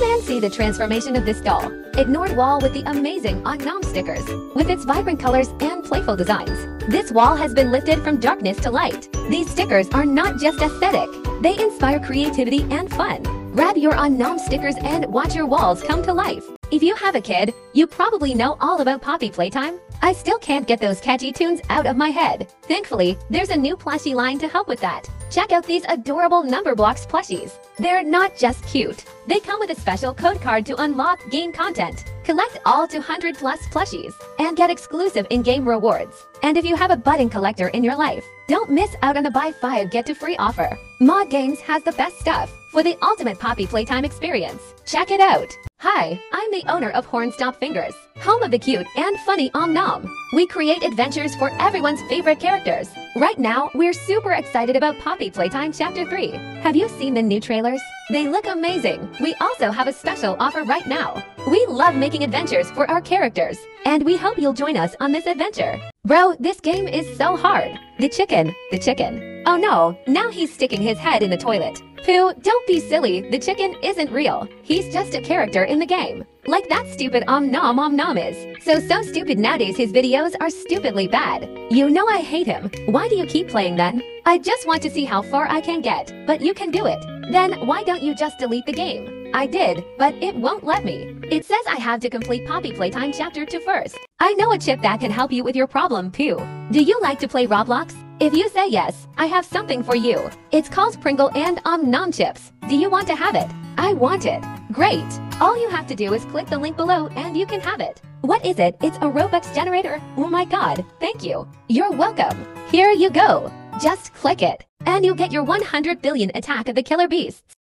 Come and see the transformation of this doll. Ignored wall with the amazing Unknown stickers. With its vibrant colors and playful designs. This wall has been lifted from darkness to light. These stickers are not just aesthetic. They inspire creativity and fun. Grab your Unknown stickers and watch your walls come to life. If you have a kid, you probably know all about Poppy Playtime. I still can't get those catchy tunes out of my head. Thankfully, there's a new plushie line to help with that. Check out these adorable Numberblocks plushies. They're not just cute. They come with a special code card to unlock game content. Collect all 200 plus plushies and get exclusive in-game rewards. And if you have a budding collector in your life, don't miss out on the buy 5 get to free offer. Mob Games has the best stuff for the ultimate Poppy Playtime experience. Check it out. Hi, I'm the owner of Hornstop Fingers, home of the cute and funny Om Nom. We create adventures for everyone's favorite characters. Right now, we're super excited about Poppy Playtime Chapter 3. Have you seen the new trailers? They look amazing. We also have a special offer right now. We love making adventures for our characters, and we hope you'll join us on this adventure. Bro, this game is so hard. The chicken, the chicken. Oh no, now he's sticking his head in the toilet. Pooh, don't be silly. The chicken isn't real. He's just a character in the game. Like that stupid Om Nom Om Nom is. So, so stupid nowadays his videos are stupidly bad. You know I hate him. Why do you keep playing then? I just want to see how far I can get, but you can do it. Then why don't you just delete the game? I did, but it won't let me. It says I have to complete Poppy Playtime Chapter 2 first. I know a chip that can help you with your problem, Pooh. Do you like to play Roblox? If you say yes, I have something for you. It's called Pringle and Om Nom Chips. Do you want to have it? I want it. Great. All you have to do is click the link below and you can have it. What is it? It's a Robux generator? Oh my god, thank you. You're welcome. Here you go. Just click it, and you'll get your 100 billion attack of the killer beasts.